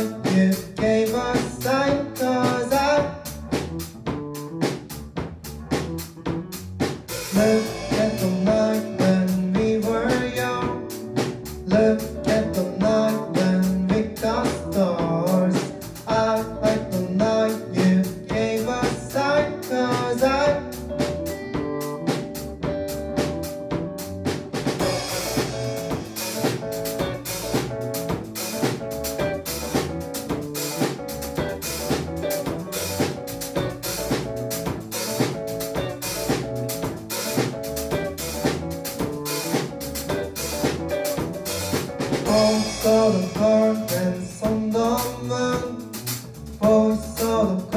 you. gave us time I Both of them burned and some of them of